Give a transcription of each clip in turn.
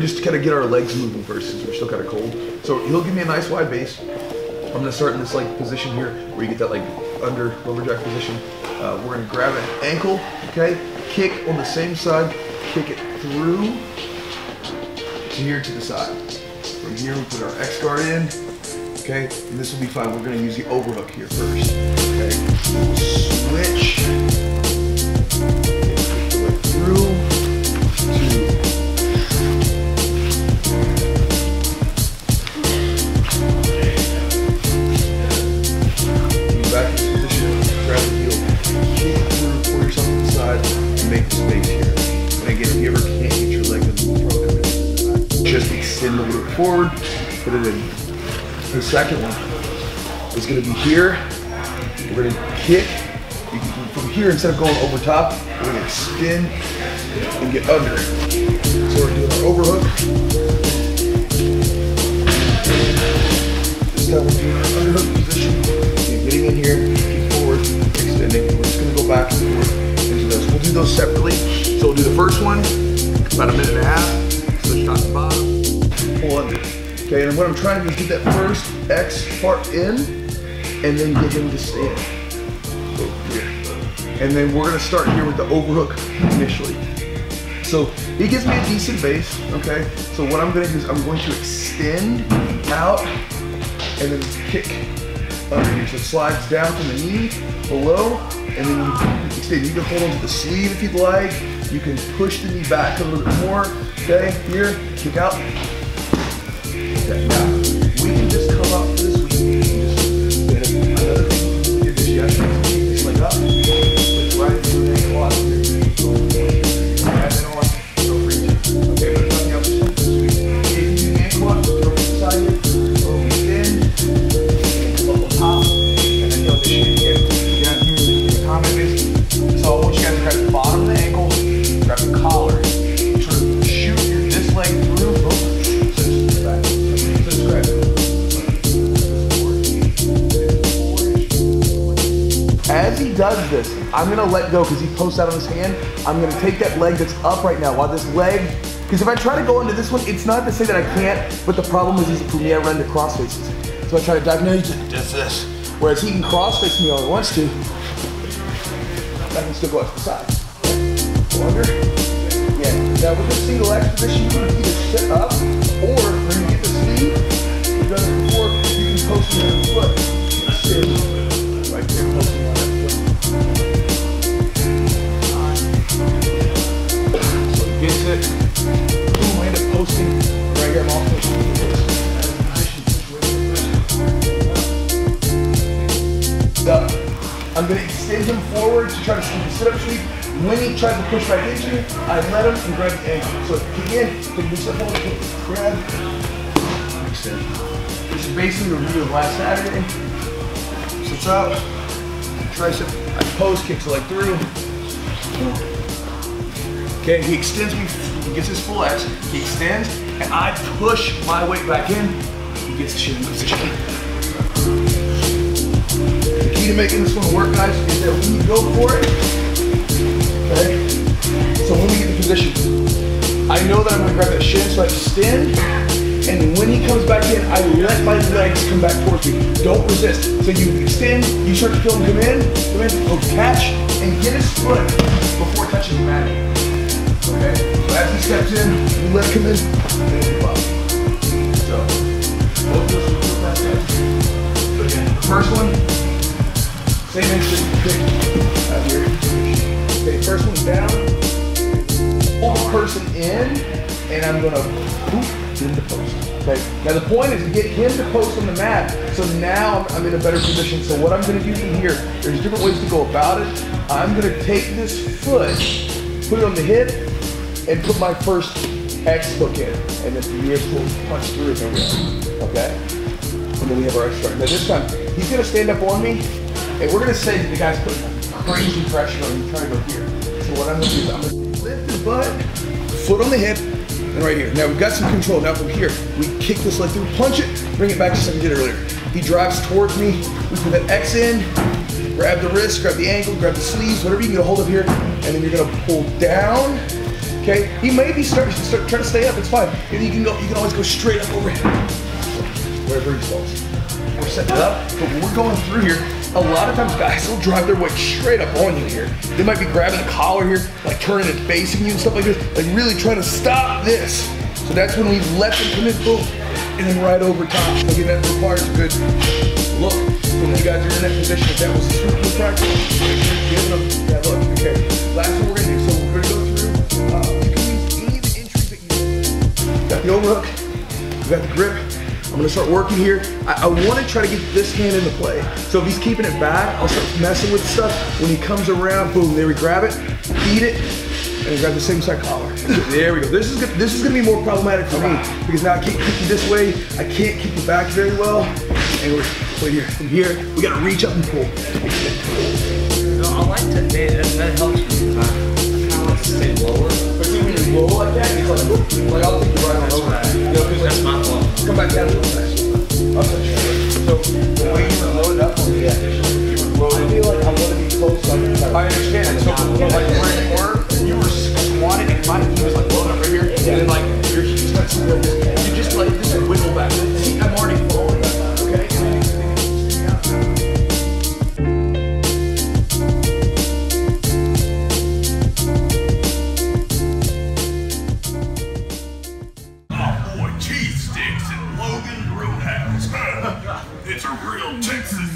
Just to kind of get our legs moving first since we're still kind of cold. So he'll give me a nice wide base. I'm gonna start in this like position here where you get that like under lumberjack position. Uh, we're gonna grab an ankle, okay? Kick on the same side, kick it through to here to the side. From here we put our X guard in, okay? And this will be fine. We're gonna use the overhook here first, okay? Switch, forward, put it in. The second one is gonna be here. We're gonna kick. From here, instead of going over top, we're gonna extend and get under. So we're doing our overhook. Okay, and what I'm trying to do is get that first X part in, and then get him to stand. And then we're gonna start here with the overhook initially. So he gives me a decent base, okay? So what I'm gonna do is I'm going to extend out and then kick under here. So it slides down from the knee below, and then you extend. You can hold onto the sleeve if you'd like. You can push the knee back a little bit more. Okay, here, kick out. Now does this, I'm gonna let go because he posts out on his hand. I'm gonna take that leg that's up right now while this leg, because if I try to go into this one, it's not to say that I can't, but the problem is, is for me, I run into cross faces. So I try to dive, no, he just does this. Whereas he can cross face me all he wants to. I can still go out to the side. Go under. Yeah. Now with the single X position, try to sweep the sit-up sweep. When he tries to push back into you, I let him and grab the ankle. So kick in, take the step forward, grab, extend. This is basically a review of last Saturday. Sits up, tricep, I pose, kicks it like through. Okay, he extends me, he gets his full X, he extends, and I push my weight back in, he gets the shin position. To making this one work, guys, is that when you go for it, okay, so when we get the position, I know that I'm gonna grab that shin, so I extend, and when he comes back in, I let my legs come back towards me. Don't resist. So you extend, you start to feel him come in, come in, go catch, and get his foot before touching the mat. Okay? So as he steps in, you let him in, Okay, first one down, pull the person in, and I'm gonna whoop, get him to post. Okay. Now the point is to get him to post on the mat. So now I'm, in a better position. So what I'm gonna do from here, there's different ways to go about it. I'm gonna take this foot, put it on the hip, and put my first X hook in. And then the here, we'll punch through it. Okay? And then we have our start. Now this time, he's gonna stand up on me, and we're gonna say that the guy's putting crazy pressure on you trying to go here. So what I'm gonna do is I'm gonna lift his butt, foot on the hip, and right here. Now we've got some control. Now from here, we kick this leg through, punch it, bring it back just like we did earlier. He drives towards me, we put that X in, grab the wrist, grab the ankle, grab the sleeves, whatever you can get a hold of here, and then you're gonna pull down, Okay, he may be starting to start, try to stay up. It's fine. And you can go. You can always go straight up over overhead, wherever he falls. We're setting it up, but we're going through here, a lot of times guys will drive their weight straight up on you here. They might be grabbing the collar here, like turning and facing you and stuff like this, like really trying to stop this. So that's when we let them come in, boom, and then right over top. Again, that requires a good look. When you guys are in that position, if that was super practice, giving them that look. Okay, last one we're gonna do. So we're gonna go through. Uh, you can use any of the entries that you got the overhook, we got the grip. I'm gonna start working here. I, I wanna try to get this hand into play. So if he's keeping it back, I'll start messing with stuff. When he comes around, boom, there we grab it, feed it, and grab the same side collar. There we go. This is. This is gonna be more problematic for me because now I can't keep you this way. I can't keep you back very well. And we're right here. From here, we gotta reach up and pull. No, I like to, it's a real Texas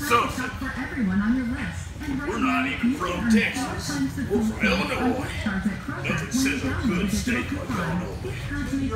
list. We're not even from Texas. We're from Illinois. Nothing says a good steak like. Illinois.